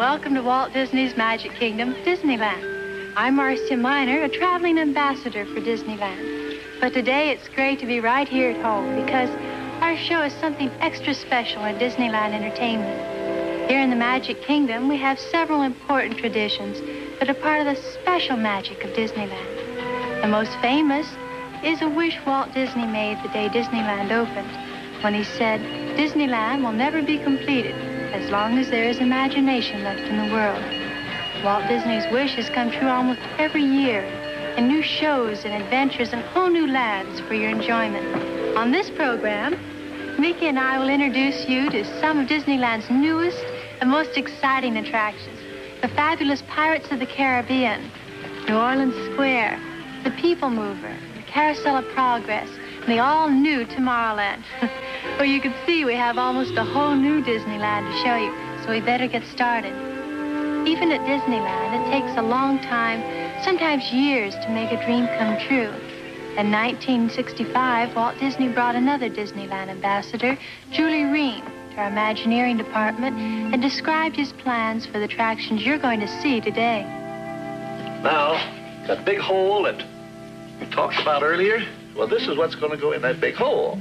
welcome to Walt Disney's Magic Kingdom, Disneyland. I'm Marcia Minor, a traveling ambassador for Disneyland. But today it's great to be right here at home because our show is something extra special in Disneyland entertainment. Here in the Magic Kingdom, we have several important traditions that are part of the special magic of Disneyland. The most famous is a wish Walt Disney made the day Disneyland opened when he said, Disneyland will never be completed as long as there is imagination left in the world. Walt Disney's wish has come true almost every year, and new shows and adventures and whole new lands for your enjoyment. On this program, Mickey and I will introduce you to some of Disneyland's newest and most exciting attractions. The fabulous Pirates of the Caribbean, New Orleans Square, the People Mover, the Carousel of Progress, the all-new Tomorrowland. well, you can see we have almost a whole new Disneyland to show you, so we better get started. Even at Disneyland, it takes a long time, sometimes years, to make a dream come true. In 1965, Walt Disney brought another Disneyland ambassador, Julie Reihm, to our Imagineering department and described his plans for the attractions you're going to see today. Now, that big hole that we talked about earlier, well, this is what's going to go in that big hole.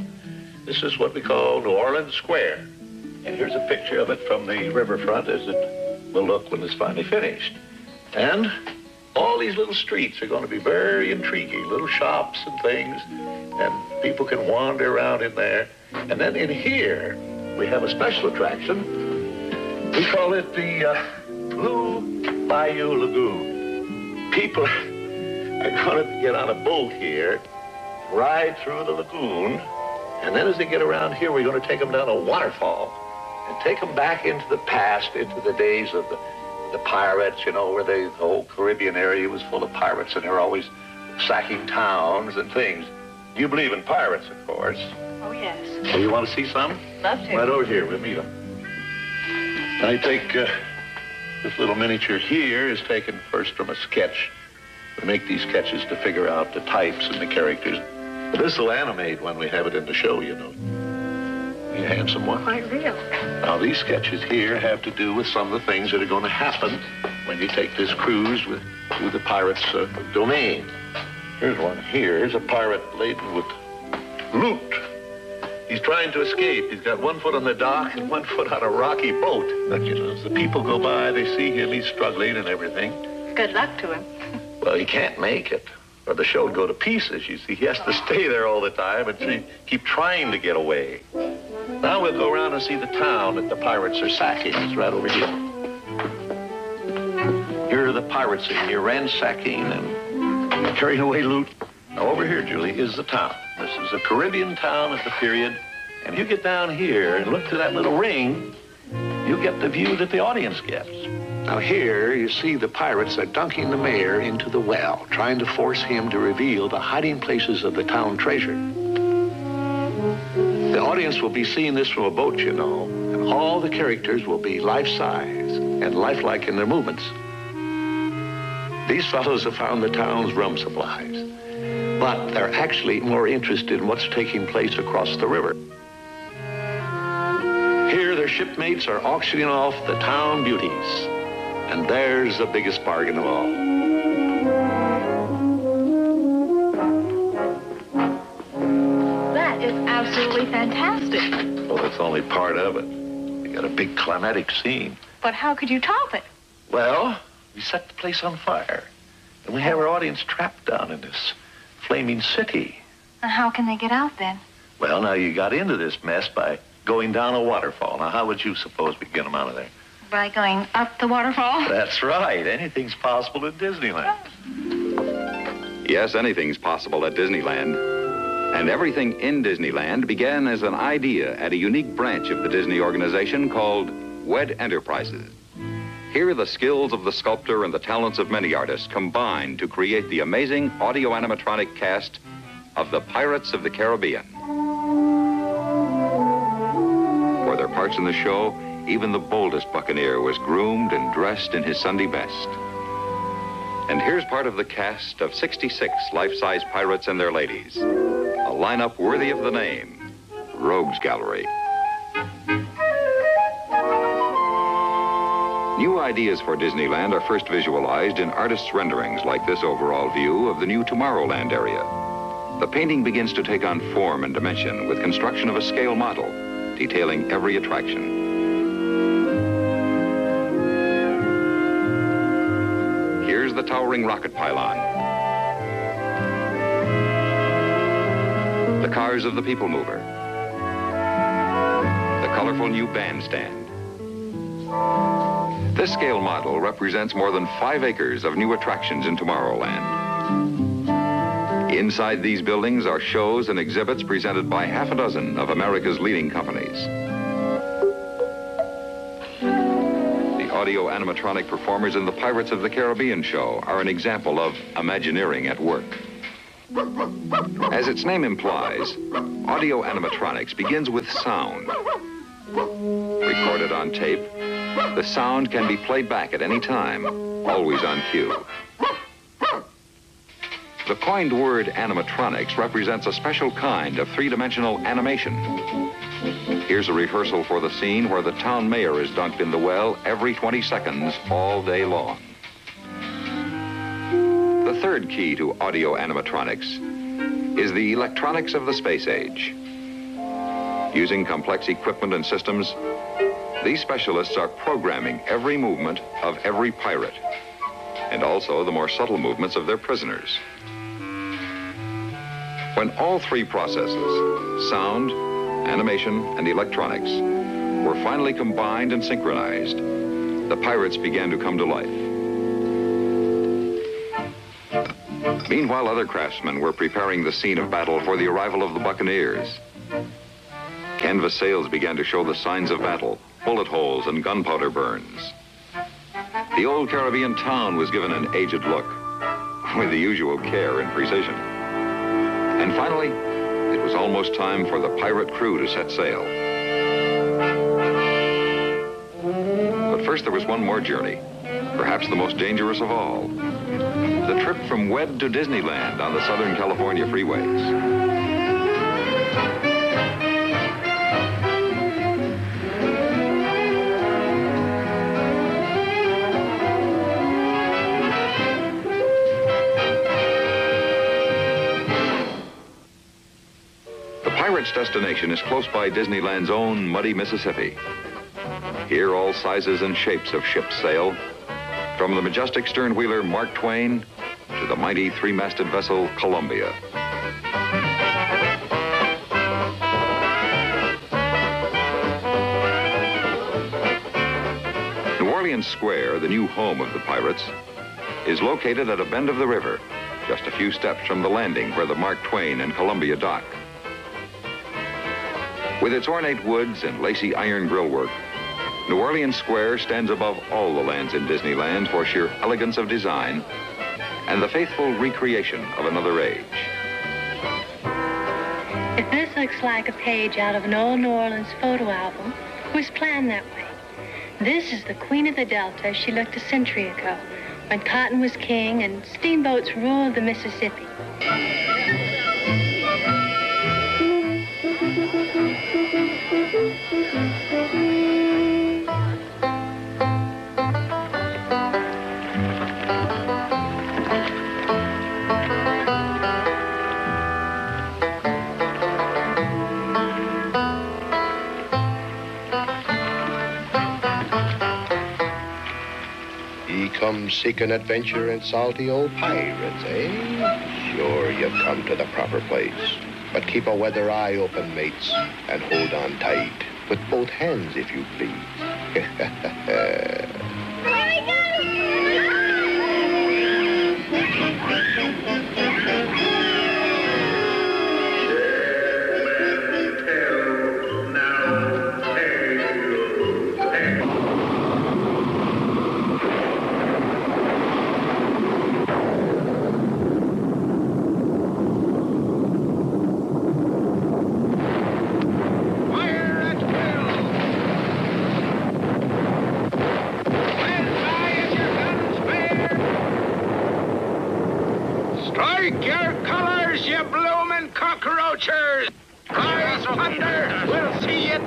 This is what we call New Orleans Square. And here's a picture of it from the riverfront as it will look when it's finally finished. And all these little streets are going to be very intriguing, little shops and things, and people can wander around in there. And then in here, we have a special attraction. We call it the uh, Blue Bayou Lagoon. People are going to get on a boat here, ride through the lagoon, and then as they get around here, we're going to take them down a waterfall and take them back into the past, into the days of the, the pirates, you know, where they, the whole Caribbean area was full of pirates, and they were always sacking towns and things. You believe in pirates, of course. Oh, yes. So you want to see some? Love to. Right over here, we'll meet them. I take uh, this little miniature here is taken first from a sketch. We make these sketches to figure out the types and the characters. This will animate when we have it in the show, you know. You handsome one? Quite real. Now, these sketches here have to do with some of the things that are going to happen when you take this cruise with, through the pirate's uh, domain. Here's one here. Here's a pirate laden with loot. He's trying to escape. He's got one foot on the dock and one foot on a rocky boat. But, you know, as the people go by, they see him. He's struggling and everything. Good luck to him. Well, he can't make it, or the show would go to pieces. You see, he has to stay there all the time and see, keep trying to get away. Now we'll go around and see the town that the pirates are sacking. It's right over here. Here are the pirates in here ransacking and carrying away loot. Now over here, Julie, is the town. This is a Caribbean town at the period. And if you get down here and look through that little ring, you get the view that the audience gets. Now here, you see the pirates are dunking the mayor into the well, trying to force him to reveal the hiding places of the town treasure. The audience will be seeing this from a boat, you know, and all the characters will be life-size and lifelike in their movements. These fellows have found the town's rum supplies, but they're actually more interested in what's taking place across the river. Here, their shipmates are auctioning off the town beauties. And there's the biggest bargain of all. That is absolutely fantastic. Well, that's only part of it. We got a big climatic scene. But how could you top it? Well, we set the place on fire. And we have our audience trapped down in this flaming city. How can they get out then? Well, now you got into this mess by going down a waterfall. Now, how would you suppose we get them out of there? By going up the waterfall? That's right. Anything's possible at Disneyland. Yes, anything's possible at Disneyland. And everything in Disneyland began as an idea at a unique branch of the Disney organization called WED Enterprises. Here, the skills of the sculptor and the talents of many artists combine to create the amazing audio animatronic cast of the Pirates of the Caribbean. For their parts in the show, even the boldest buccaneer was groomed and dressed in his Sunday best. And here's part of the cast of 66 life-size pirates and their ladies. A lineup worthy of the name, Rogues Gallery. New ideas for Disneyland are first visualized in artists' renderings like this overall view of the new Tomorrowland area. The painting begins to take on form and dimension with construction of a scale model, detailing every attraction. Towering rocket pylon. The cars of the People Mover. The colorful new bandstand. This scale model represents more than five acres of new attractions in Tomorrowland. Inside these buildings are shows and exhibits presented by half a dozen of America's leading companies. Audio animatronic performers in the Pirates of the Caribbean show are an example of Imagineering at work. As its name implies, audio animatronics begins with sound. Recorded on tape, the sound can be played back at any time, always on cue. The coined word animatronics represents a special kind of three-dimensional animation. Here's a rehearsal for the scene where the town mayor is dunked in the well every 20 seconds all day long. The third key to audio animatronics is the electronics of the space age. Using complex equipment and systems, these specialists are programming every movement of every pirate, and also the more subtle movements of their prisoners. When all three processes, sound, animation, and electronics, were finally combined and synchronized, the pirates began to come to life. Meanwhile, other craftsmen were preparing the scene of battle for the arrival of the buccaneers. Canvas sails began to show the signs of battle, bullet holes and gunpowder burns. The old Caribbean town was given an aged look, with the usual care and precision. And finally, it was almost time for the pirate crew to set sail. But first there was one more journey, perhaps the most dangerous of all. The trip from WED to Disneyland on the Southern California freeways. Pirate's destination is close by Disneyland's own muddy Mississippi. Here, all sizes and shapes of ships sail, from the majestic stern-wheeler Mark Twain to the mighty three-masted vessel Columbia. New Orleans Square, the new home of the pirates, is located at a bend of the river, just a few steps from the landing where the Mark Twain and Columbia dock. With its ornate woods and lacy iron grillwork, New Orleans Square stands above all the lands in Disneyland for sheer elegance of design and the faithful recreation of another age. If this looks like a page out of an old New Orleans photo album, it was planned that way. This is the Queen of the Delta as she looked a century ago, when cotton was king and steamboats ruled the Mississippi. Come an adventure in salty old pirates, eh? Sure, you've come to the proper place. But keep a weather eye open, mates, and hold on tight. With both hands, if you please.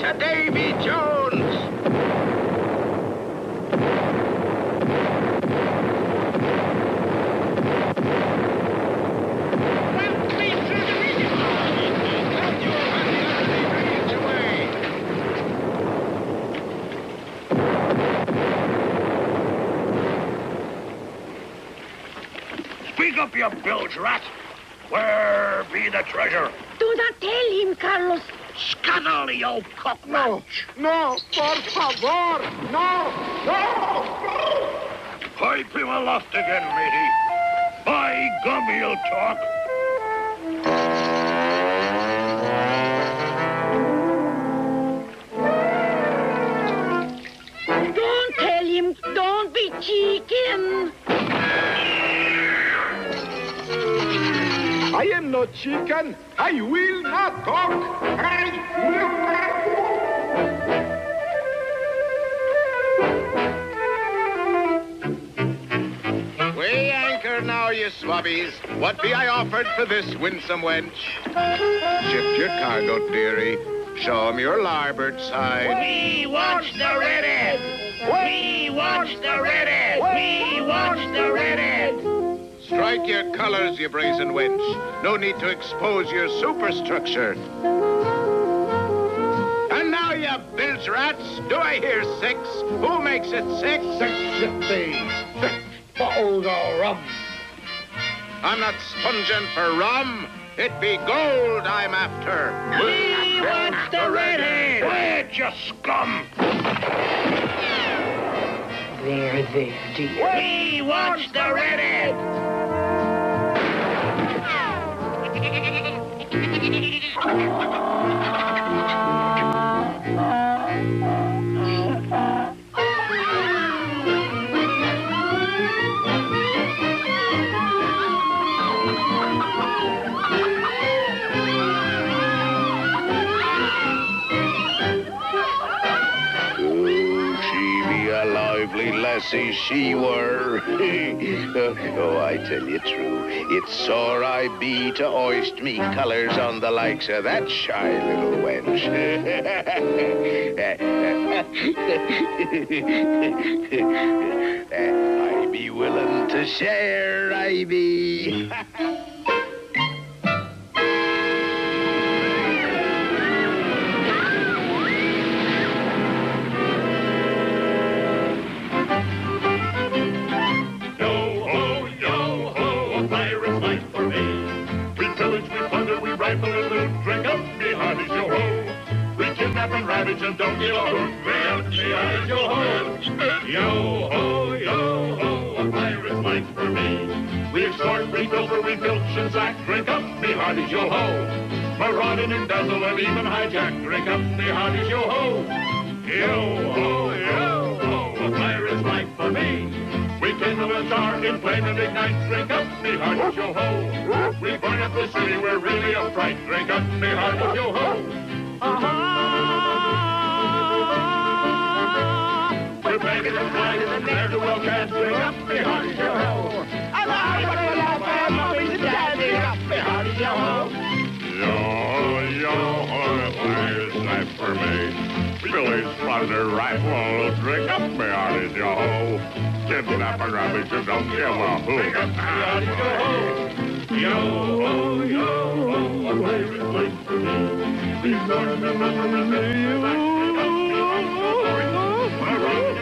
to Davy Jones. Speak up, you bilge rat! Where be the treasure? Do not tell him, Carlos. Scuttle, you cockroach! No, por favor, no, no! Pipe him aloft again, matey. By gum, he'll talk. Don't tell him. Don't be chicken. I am no chicken. I will not talk. I will not. Weigh anchor now, you swabbies. What be I offered for this winsome wench? Shift your cargo, dearie. Show 'em your larboard side. We watch the redhead! We watch the redhead! We want the redhead! Strike your colors, you brazen wench. No need to expose your superstructure. And now, you bilge rats, do I hear six? Who makes it six? Six, six, bottles of rum. I'm not sponging for rum. It be gold I'm after. We want the redhead! Where'd you scum? There, there, dear. We want the redhead! Oh, she be a lassie, she were. oh, I tell you true, it's sore I be to hoist me colours on the likes of that shy little wench. Eh, I be willing to share, I be. kidnap and don't give a hoot, out me yo ho. Yo ho, yo ho, a pirate's life for me. We extort, pilfer, we filch and sack, drink up me hearties, yo ho. Marauding and dazzle and even hijack, drink up me hearties, yo ho. Yo ho, yo ho, a pirate's life for me. We kindle a char, inflame and ignite, drink up me heart, yo ho. We burn up the city, we're really a fright, drink up me heart, yo ho. We're begging and flagging and ne'er do well can drink up me heart, yo ho. Yo, yo, ho, a pirate's life for me. Billy's plunder rifle, drink up me hearty, yo ho. Kidnap and ravage and don't give a hoot. Drink up hearty, yo ho. Yo yo a for me. These are the memories that you drink up me hearty, yo ho. Around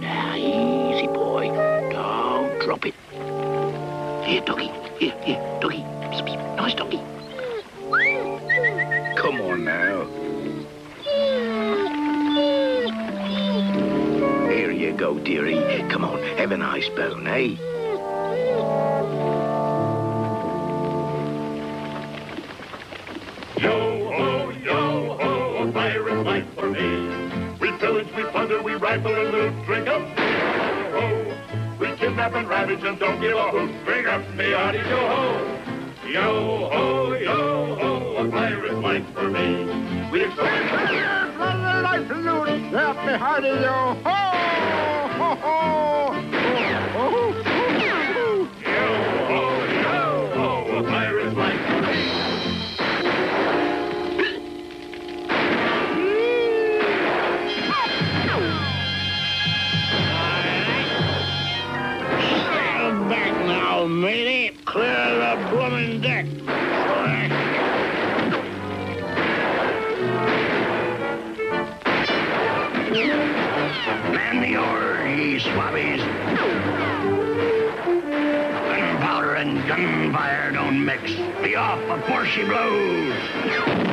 Now, easy, boy. Don't drop it. Here, doggy. Here, here, doggy. Psst, psst. Nice doggy. Come on now. Here you go, dearie. Come on, have a nice bone, eh? Yo plunder, we rifle and loot, drink up, ho. We kidnap and ravage and don't give a hoot, drink up, me hearty, yo ho. Yo ho, yo ho, a pirate's life for me. We extort. Help me, hearty, yo ho! Ho, ho! Yo ho, oh, oh, gunfire don't mix. Be off before she blows.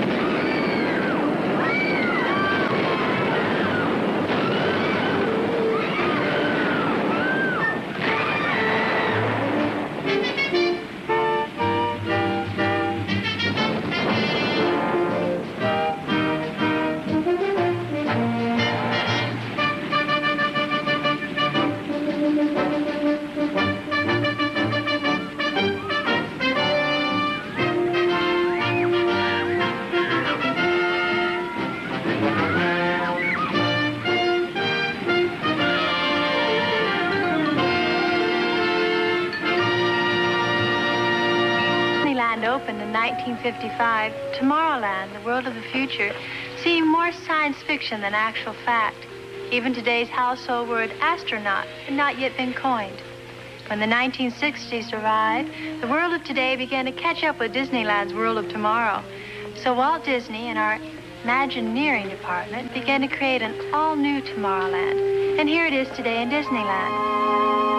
1955, Tomorrowland, the world of the future, seemed more science fiction than actual fact. Even today's household word astronaut had not yet been coined. When the 1960s arrived, the world of today began to catch up with Disneyland's world of tomorrow. So Walt Disney and our Imagineering department began to create an all-new Tomorrowland. And here it is today in Disneyland.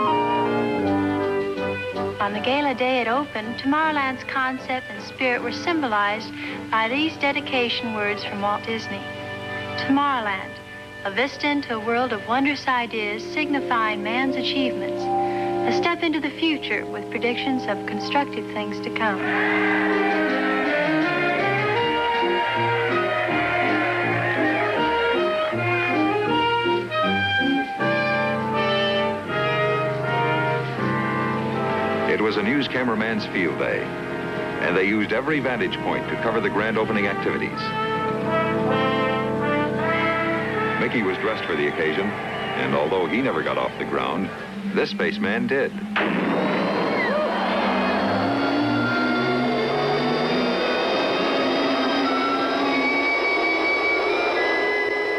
On the gala day it opened, Tomorrowland's concept and spirit were symbolized by these dedication words from Walt Disney. Tomorrowland, a vista into a world of wondrous ideas signifying man's achievements. A step into the future with predictions of constructive things to come. News cameraman's field day, and they used every vantage point to cover the grand opening activities. Mickey was dressed for the occasion, and although he never got off the ground, this spaceman did.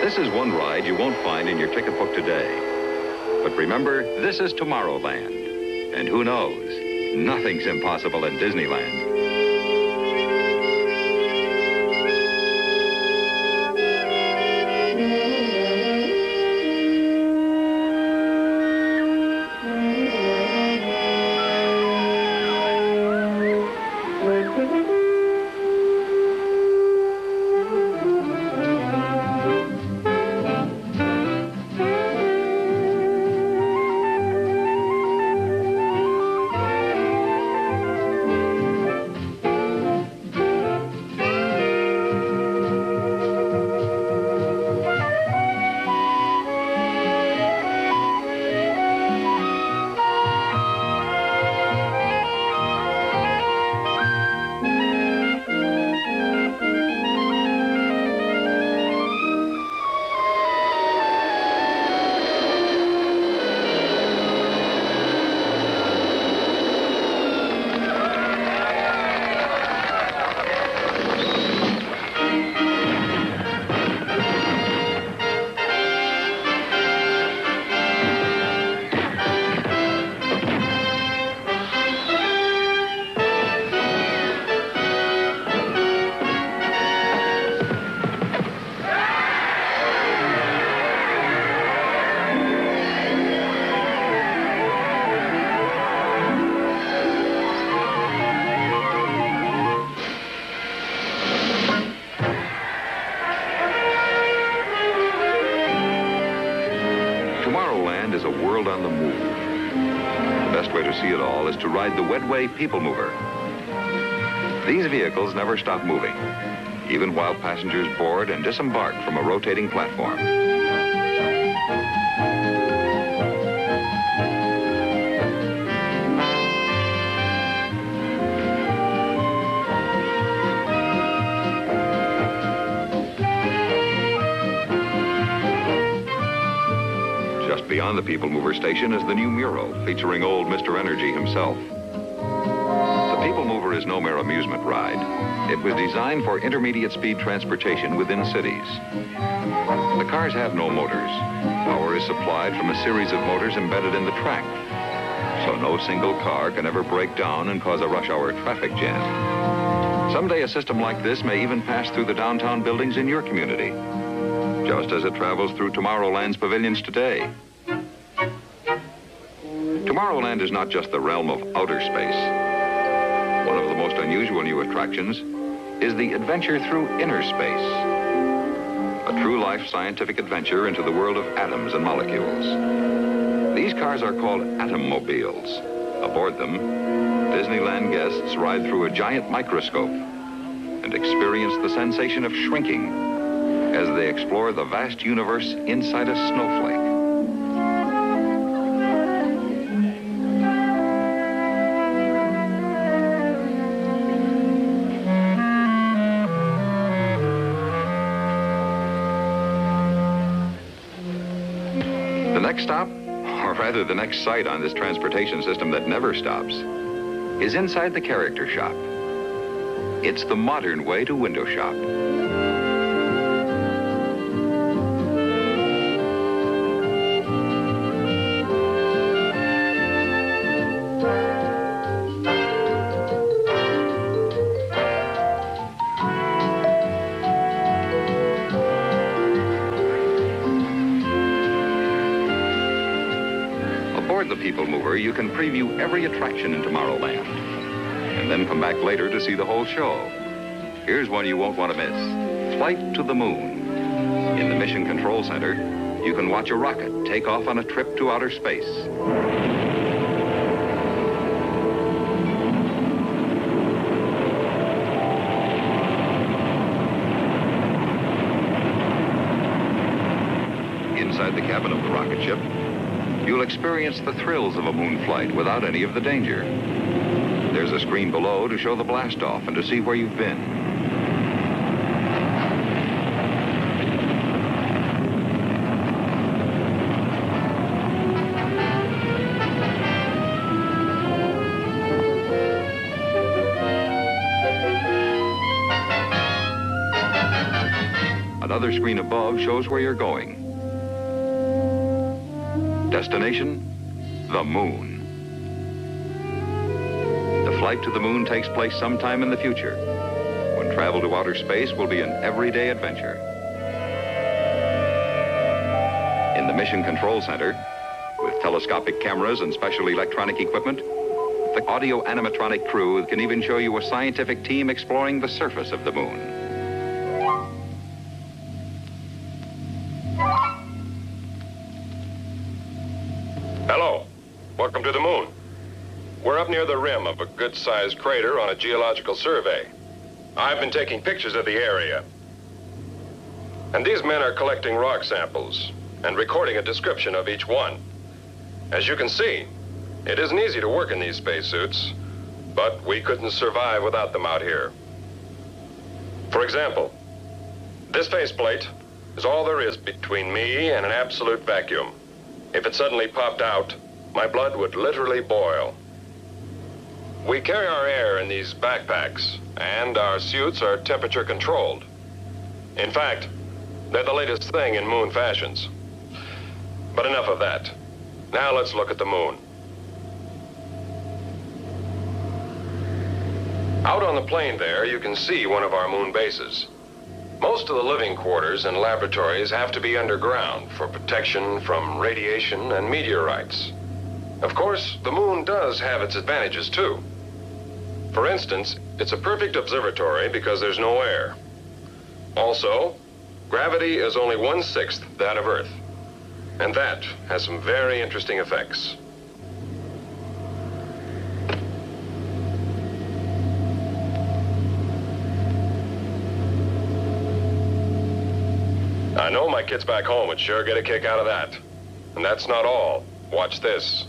This is one ride you won't find in your ticket book today. But remember, this is Tomorrowland. And who knows? Nothing's impossible in Disneyland. People Mover. These vehicles never stop moving, even while passengers board and disembark from a rotating platform. Just beyond the People Mover station is the new mural featuring old Mr. Energy himself. The People Mover is no mere amusement ride. It was designed for intermediate speed transportation within cities. The cars have no motors. Power is supplied from a series of motors embedded in the track. So no single car can ever break down and cause a rush hour traffic jam. Someday a system like this may even pass through the downtown buildings in your community, just as it travels through Tomorrowland's pavilions today. Tomorrowland is not just the realm of outer space. One of the most unusual new attractions is the adventure through inner space. A true life scientific adventure into the world of atoms and molecules. These cars are called atomobiles. Aboard them, Disneyland guests ride through a giant microscope and experience the sensation of shrinking as they explore the vast universe inside a snowflake. Next stop, or rather the next site on this transportation system that never stops, is inside the character shop. It's the modern way to window shop. You can preview every attraction in Tomorrowland and then come back later to see the whole show. Here's one you won't want to miss Flight to the Moon. In the Mission Control Center, you can watch a rocket take off on a trip to outer space. Inside the cabin of the rocket ship, you'll experience the thrills of a moon flight without any of the danger. There's a screen below to show the blast off and to see where you've been. Another screen above shows where you're going. Destination, the moon. The flight to the moon takes place sometime in the future, when travel to outer space will be an everyday adventure. In the Mission Control Center, with telescopic cameras and special electronic equipment, the audio animatronic crew can even show you a scientific team exploring the surface of the moon. Welcome to the moon. We're up near the rim of a good-sized crater on a geological survey. I've been taking pictures of the area. And these men are collecting rock samples and recording a description of each one. As you can see, it isn't easy to work in these spacesuits, but we couldn't survive without them out here. For example, this faceplate is all there is between me and an absolute vacuum. If it suddenly popped out, my blood would literally boil. We carry our air in these backpacks, and our suits are temperature controlled. In fact, they're the latest thing in moon fashions. But enough of that. Now let's look at the moon. Out on the plain there, you can see one of our moon bases. Most of the living quarters and laboratories have to be underground for protection from radiation and meteorites. Of course, the moon does have its advantages too. For instance, it's a perfect observatory because there's no air. Also, gravity is only one-sixth that of Earth. And that has some very interesting effects. I know my kids back home would sure get a kick out of that. And that's not all. Watch this.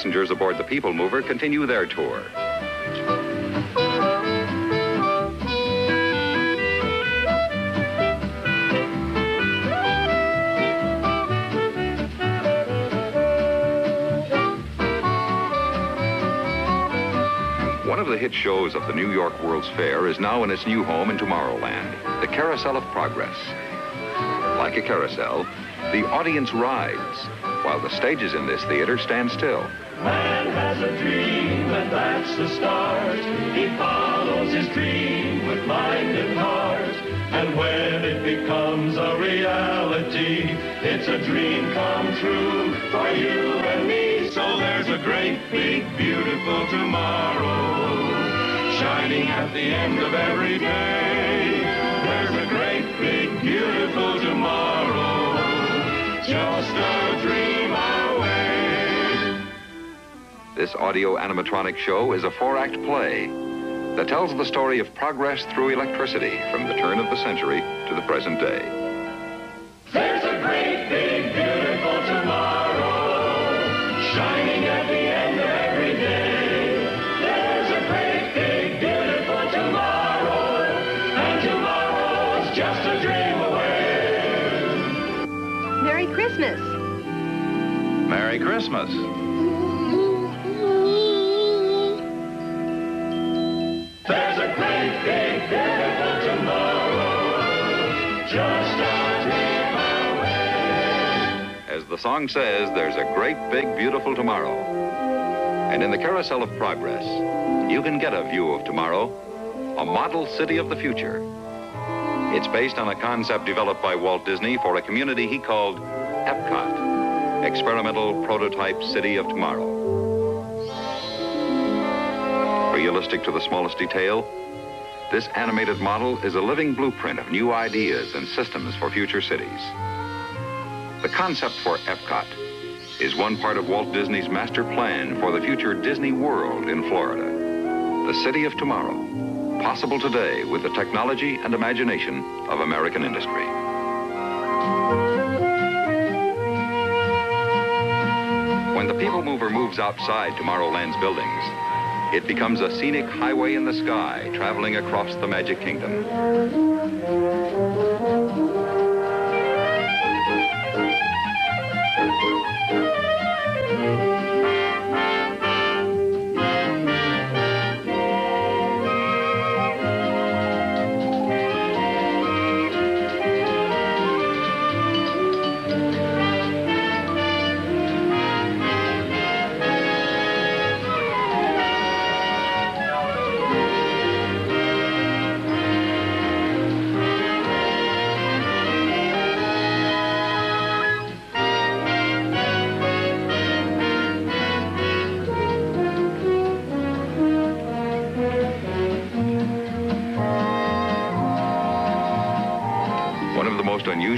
Passengers aboard the People Mover continue their tour. One of the hit shows of the New York World's Fair is now in its new home in Tomorrowland, the Carousel of Progress. Like a carousel, the audience rides, while the stages in this theater stand still. Man has a dream, and that's the start. He follows his dream with mind and heart. And when it becomes a reality, it's a dream come true for you and me. So there's a great, big, beautiful tomorrow shining at the end of every day. There's a great, big, beautiful tomorrow, just a This audio animatronic show is a four-act play that tells the story of progress through electricity from the turn of the century to the present day. There's a great, big, beautiful tomorrow, shining at the end of every day. There's a great, big, beautiful tomorrow, and tomorrow's just a dream away. Merry Christmas. Merry Christmas. Song says, there's a great, big, beautiful tomorrow. And in the Carousel of Progress, you can get a view of tomorrow, a model city of the future. It's based on a concept developed by Walt Disney for a community he called Epcot, Experimental Prototype City of Tomorrow. Realistic to the smallest detail, this animated model is a living blueprint of new ideas and systems for future cities. The concept for Epcot is one part of Walt Disney's master plan for the future Disney World in Florida. The city of tomorrow, possible today with the technology and imagination of American industry. When the People Mover moves outside Tomorrowland's buildings, it becomes a scenic highway in the sky traveling across the Magic Kingdom.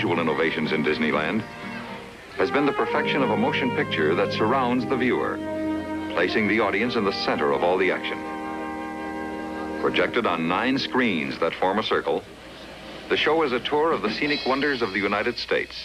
Unusual innovations in Disneyland has been the perfection of a motion picture that surrounds the viewer, placing the audience in the center of all the action. Projected on nine screens that form a circle, the show is a tour of the scenic wonders of the United States.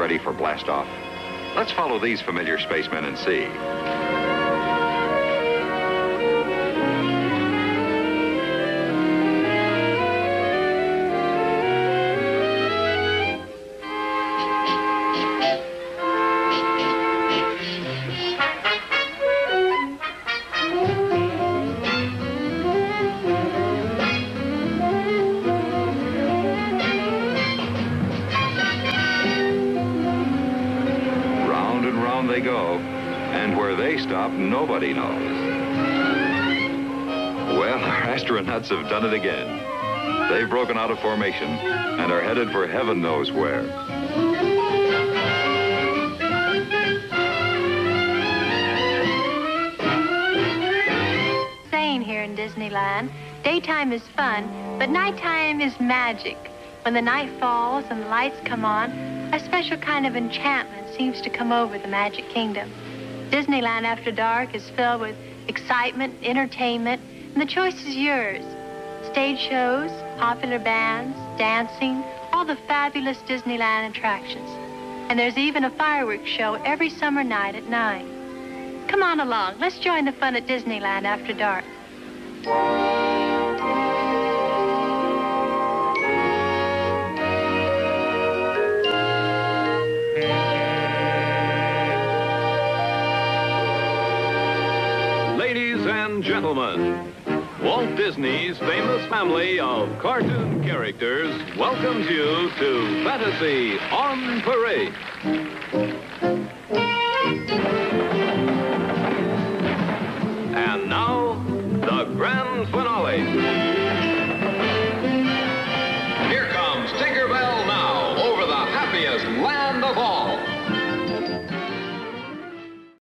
Ready for blastoff? Let's follow these familiar spacemen and see. Daytime is fun, but nighttime is magic. When the night falls and the lights come on, a special kind of enchantment seems to come over the Magic Kingdom. Disneyland After Dark is filled with excitement, entertainment, and the choice is yours. Stage shows, popular bands, dancing, all the fabulous Disneyland attractions. And there's even a fireworks show every summer night at 9. Come on along. Let's join the fun at Disneyland After Dark. and gentlemen, Walt Disney's famous family of cartoon characters welcomes you to Fantasy on Parade. And now, the grand finale.